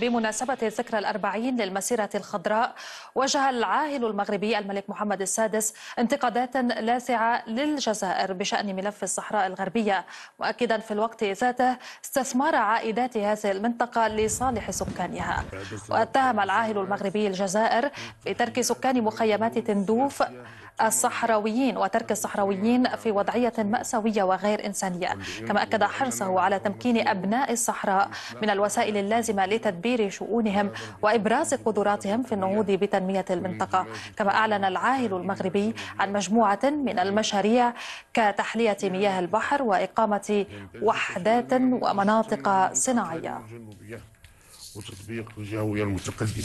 بمناسبة الذكرى الأربعين للمسيرة الخضراء وجه العاهل المغربي الملك محمد السادس انتقادات لاذعة للجزائر بشأن ملف الصحراء الغربية. مؤكدا في الوقت ذاته استثمار عائدات هذه المنطقة لصالح سكانها. واتهم العاهل المغربي الجزائر في ترك سكان مخيمات تندوف الصحراويين وترك الصحراويين في وضعية مأساوية وغير إنسانية. كما أكد حرصه على تمكين أبناء الصحراء من الوسائل اللازمة لتدبير شؤونهم وإبراز قدراتهم في النهوض بتنمية المنطقة. كما أعلن العاهل المغربي عن مجموعة من المشاريع كتحلية مياه البحر وإقامة وحدات ومناطق صناعية. وتطبيق الجهوية المتقدمة.